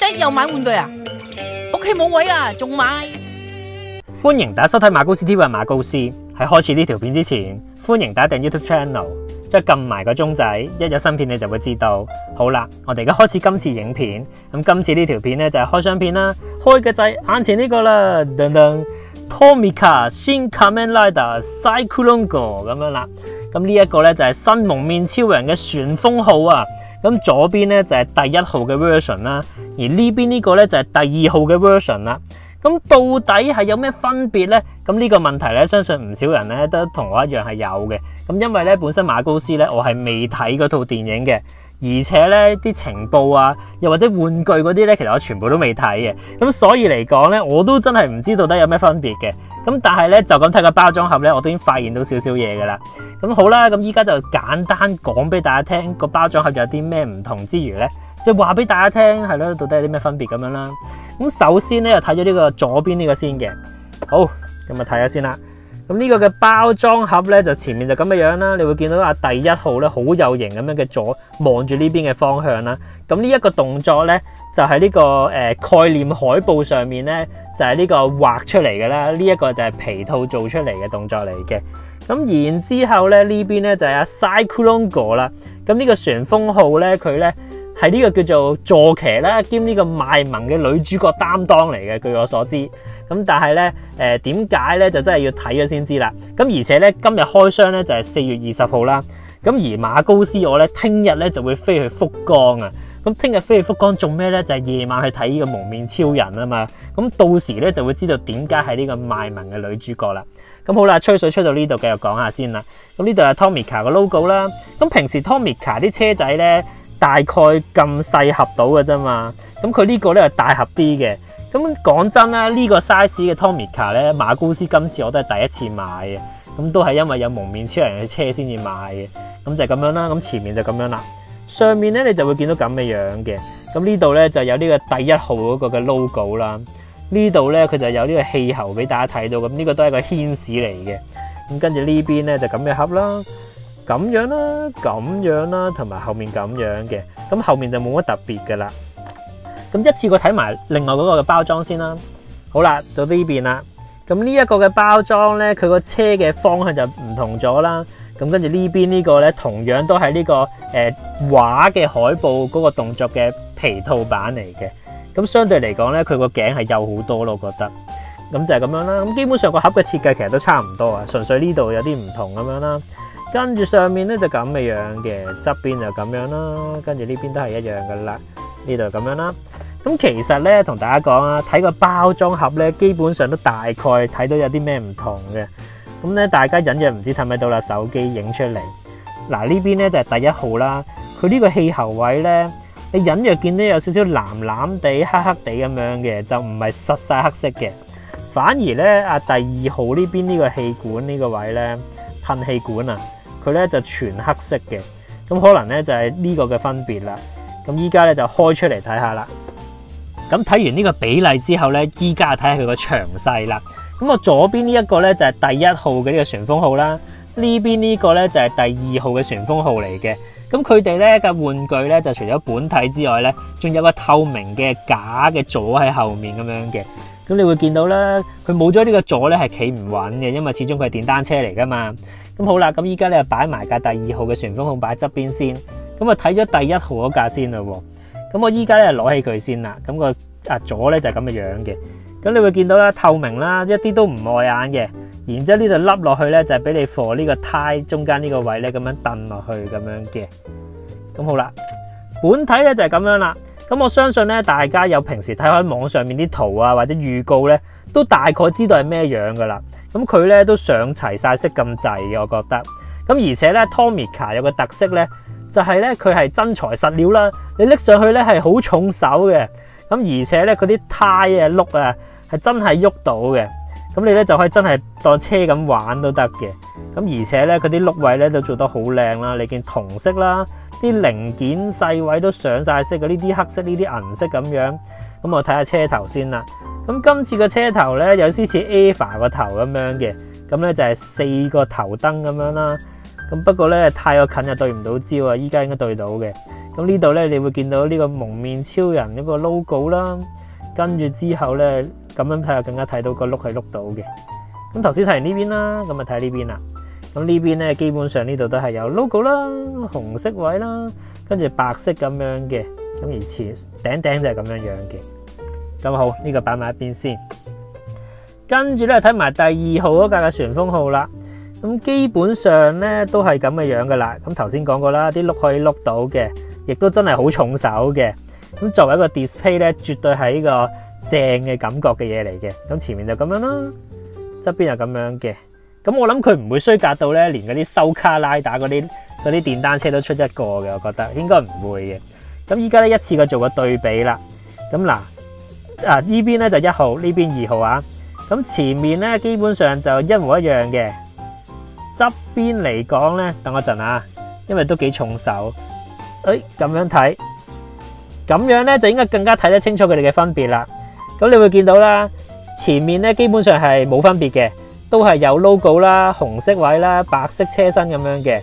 仔又買玩具啊？屋企冇位啦，仲買？歡迎大家收睇馬高斯 TV 嘅馬高斯。喺開始呢條片之前，歡迎大家訂 YouTube Channel，即係撳埋個鐘仔，一有新片你就會知道。好啦，我哋而家開始今次影片。咁今次呢條片咧就係開箱片啦，開嘅掣眼前呢個啦，噔噔，Tomica 新 Kamen Rider Cyclone 咁樣啦。咁呢一個咧就係新蒙面超人嘅旋風號啊！咁左邊咧就係第一號嘅 version 啦，而呢邊呢個咧就係第二號嘅 version 啦。咁到底係有咩分別呢？咁呢個問題咧，相信唔少人咧都同我一樣係有嘅。咁因為咧本身馬高斯咧，我係未睇嗰套電影嘅，而且咧啲情報啊，又或者玩具嗰啲咧，其實我全部都未睇嘅。咁所以嚟講咧，我都真係唔知道到底有咩分別嘅。咁但係咧就咁睇個包裝盒咧，我都已經發現到少少嘢噶啦。咁好啦，咁依家就簡單講俾大家聽個包裝盒有啲咩唔同之餘咧，就話俾大家聽係咯，到底有啲咩分別咁樣啦。咁首先咧就睇咗呢個左邊呢個先嘅。好，咁啊睇下先啦。咁呢個嘅包裝盒咧就前面就咁嘅樣啦。你會見到啊第一號咧好有型咁樣嘅左望住呢邊嘅方向啦。咁呢一個動作咧就係呢個誒概念海報上面咧。就係呢個畫出嚟嘅啦，呢、一個就係皮套做出嚟嘅動作嚟嘅。咁然之後咧，呢邊咧就係阿 Cyclone Go 啦。咁呢個旋風號咧，佢咧係呢個叫做坐騎啦，兼呢個賣萌嘅女主角擔當嚟嘅。據我所知，咁但係咧誒點解咧就真係要睇咗先知啦。咁而且咧今日開箱咧就係四月二十號啦。咁而馬高斯我咧聽日咧就會飛去福岡啊。咁聽日飛去福岡做咩咧？就係、夜晚去睇呢個蒙面超人啊嘛！咁到時咧就會知道點解係呢個賣萌嘅女主角啦。咁好啦，吹水吹到呢度，繼續講下先啦。咁呢度係 Tomica 嘅 logo 啦。咁平時 Tomica 啲車仔咧大概咁細盒到嘅啫嘛。咁佢呢個咧係大盒啲嘅。咁講真啦，呢、這個 size 嘅 Tomica 咧，馬高斯今次我都係第一次買嘅。咁都係因為有蒙面超人嘅車先至買嘅。咁就咁樣啦。咁前面就咁樣啦。上面咧，你就會見到咁嘅樣嘅。咁呢度咧就有呢個第一號嗰個嘅 logo 啦。呢度咧佢就有呢個氣喉俾大家睇到。咁呢個都係個牽絲嚟嘅。咁跟住呢邊咧就咁嘅盒啦，咁樣啦，咁樣啦，同埋後面咁樣嘅。咁後面就冇乜特別噶啦。咁一次過睇埋另外嗰個嘅包裝先啦。好啦，到呢邊啦。咁呢一個嘅包裝咧，佢個車嘅方向就唔同咗啦。咁跟住呢邊呢個咧，同樣都係呢個誒畫嘅海報嗰個動作嘅皮套版嚟嘅。咁相對嚟講咧，佢個頸係幼好多咯，我覺得。咁就係咁樣啦。咁基本上個盒嘅設計其實都差唔多啊，純粹呢度有啲唔同咁樣啦。跟住上面咧就咁嘅樣嘅，側邊就咁樣啦。跟住呢邊都係一樣噶啦，呢度咁樣啦。咁其實咧，同大家講啊，睇個包裝盒咧，基本上都大概睇到有啲咩唔同嘅。咁咧，大家隱約唔知睇唔睇到啦？手機影出嚟，嗱呢邊咧就係第一號啦。佢呢個氣喉位咧，你隱約見到有少少藍藍地、黑黑地咁樣嘅，就唔係實晒黑色嘅。反而咧，啊第二號呢邊呢個氣管呢個位咧，噴氣管啊，佢咧就全黑色嘅。咁可能咧就係呢個嘅分別啦。咁依家咧就開出嚟睇下啦。咁睇完呢個比例之後咧，依家睇下佢個詳細啦。咁我左邊呢一個咧就係第一號嘅呢個旋風號啦，呢邊呢個咧就係第二號嘅旋風號嚟嘅。咁佢哋咧嘅玩具咧就除咗本體之外咧，仲有個透明嘅假嘅座喺後面咁樣嘅。咁你會見到啦，佢冇咗呢個座咧係企唔穩嘅，因為始終佢係電單車嚟噶嘛。咁好啦，咁依家咧擺埋架第二號嘅旋風號擺喺側邊先。咁啊睇咗第一號嗰架先啦。咁我依家咧攞起佢先啦。咁個啊座咧就係咁嘅樣嘅。咁你會見到啦，透明啦，一啲都唔礙眼嘅。然之後呢度凹落去咧，就係俾你放呢個胎中間呢個位咧，咁樣掟落去咁樣嘅。咁好啦，本體咧就係咁樣啦。咁我相信咧，大家有平時睇開網上面啲圖啊，或者預告咧，都大概知道係咩樣噶啦。咁佢咧都上齊晒色咁滯嘅，我覺得。咁而且咧，Tomica 有個特色咧，就係咧佢係真材實料啦。你拎上去咧係好重手嘅。咁而且咧，佢啲胎啊、轆啊，係真係喐到嘅。咁你咧就可以真係當車咁玩都得嘅。咁而且咧，佢啲轆位咧都做得好靚啦。你見同色啦，啲零件細位都上晒色嘅。呢啲黑色，呢啲銀色咁樣。咁我睇下車頭先啦。咁今次個車頭咧有啲似 Ava 個頭咁樣嘅。咁咧就係四個頭燈咁樣啦。咁不過咧太過近就對唔到焦啊。依家應該對到嘅。咁呢度咧，你會見到呢個蒙面超人一個 logo 啦。跟住之後咧，咁樣睇下更加睇到個碌係碌到嘅。咁頭先睇完呢邊啦，咁啊睇呢邊啦。咁呢邊咧，基本上呢度都係有 logo 啦，紅色位啦，跟住白色咁樣嘅。咁而前頂頂就係咁樣樣嘅。咁好，呢個擺埋一邊先。跟住咧睇埋第二號嗰架嘅旋風號啦。咁基本上咧都係咁嘅樣噶啦。咁頭先講過啦，啲碌可以碌到嘅，亦都真係好重手嘅。咁作為一個 display 咧，絕對係呢個正嘅感覺嘅嘢嚟嘅。咁前面就咁樣啦，側邊又咁樣嘅。咁我諗佢唔會衰格到咧，連嗰啲收卡拉打嗰啲嗰啲電單車都出一個嘅，我覺得應該唔會嘅。咁依家咧一次過做個對比啦。咁嗱，啊呢邊咧就一號，呢邊二號啊。咁前面咧基本上就一模一樣嘅。側邊嚟講咧，等我陣啊，因為都幾重手。誒，咁樣睇，咁樣咧就應該更加睇得清楚佢哋嘅分別啦。咁你會見到啦，前面咧基本上係冇分別嘅，都係有 logo 啦、紅色位啦、白色車身咁樣嘅。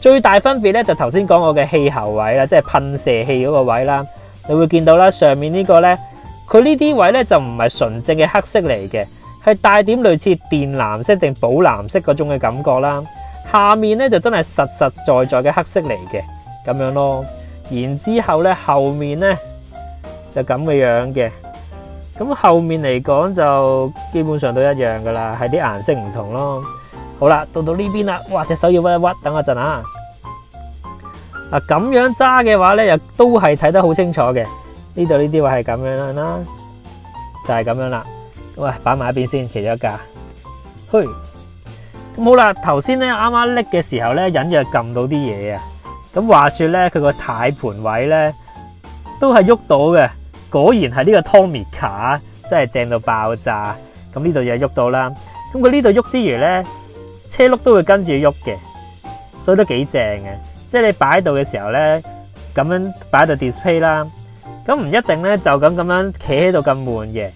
最大分別咧就頭先講我嘅氣喉位啦，即係噴射器嗰個位啦。你會見到啦，上面呢個咧，佢呢啲位咧就唔係純正嘅黑色嚟嘅。係帶點類似靛藍色定寶藍色嗰種嘅感覺啦，下面咧就真係實實在在嘅黑色嚟嘅咁樣咯。然之後咧後面咧就咁嘅樣嘅，咁後面嚟講就基本上都一樣噶啦，係啲顏色唔同咯。好啦，到到呢邊啦，哇隻手要屈一屈，等我陣啊。啊咁樣揸嘅話咧，又都係睇得好清楚嘅。呢度呢啲位係咁樣啦，就係咁樣啦。喂，擺埋一邊先，其中一架。嘿，咁好啦，頭先咧啱啱拎嘅時候咧，隱約撳到啲嘢啊。咁話說咧，佢個太盤位咧都係喐到嘅，果然係呢個 Tomica，真係正到爆炸。咁呢度又喐到啦。咁佢呢度喐之餘咧，車轆都會跟住喐嘅，所以都幾正嘅。即係你擺喺度嘅時候咧，咁樣擺喺度 display 啦，咁唔一定咧就咁咁樣企喺度咁悶嘅。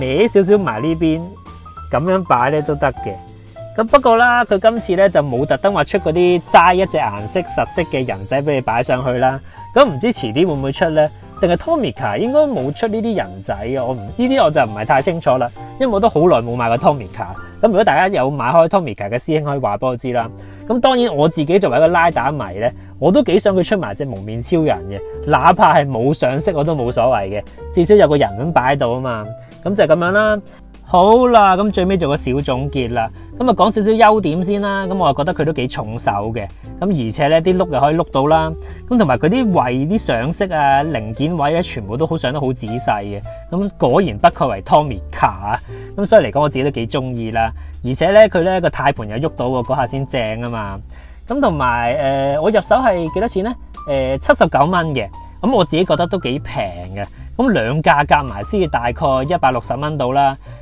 歪少少埋呢邊，咁樣擺咧都得嘅。咁不過啦，佢今次咧就冇特登話出嗰啲齋一隻顏色實色嘅人仔俾你擺上去啦。咁唔知遲啲會唔會出咧？定係 Tomica 應該冇出呢啲人仔啊？我唔呢啲我就唔係太清楚啦，因為我都好耐冇買過 Tomica。咁如果大家有買開 Tomica 嘅師兄可以話俾我知啦。咁當然我自己作為一個拉打迷咧，我都幾想佢出埋隻蒙面超人嘅，哪怕係冇上色我都冇所謂嘅，至少有個人咁擺喺度啊嘛。咁就係咁樣啦。好啦，咁最尾做個小總結啦。咁啊講少少優點先啦。咁我啊覺得佢都幾重手嘅。咁而且咧啲碌又可以碌到啦。咁同埋佢啲位啲上色啊零件位咧，全部都好上得好仔細嘅。咁果然不愧為 Tomica。咁所以嚟講，我自己都幾中意啦。而且咧佢咧個軚盤又喐到喎，嗰下先正啊嘛。咁同埋誒，我入手係幾多錢咧？誒七十九蚊嘅。咁我自己覺得都幾平嘅。咁兩架夾埋先至大概一百六十蚊到啦。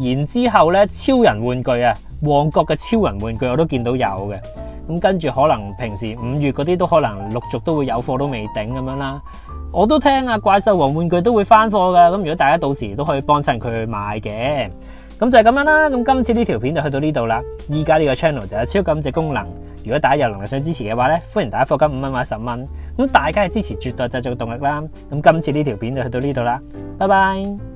然之後咧，超人玩具啊，旺角嘅超人玩具我都見到有嘅。咁跟住可能平時五月嗰啲都可能陸續都會有貨都未定咁樣啦。我都聽啊，怪獸王玩具都會翻貨噶。咁如果大家到時都可以幫襯佢去買嘅。咁就係咁樣啦。咁今次呢條片就去到呢度啦。依家呢個 channel 就有超感謝功能。如果大家有能力想支持嘅話咧，歡迎大家課金五蚊或者十蚊。咁大家嘅支持絕對製造動力啦。咁今次呢條片就去到呢度啦，拜拜。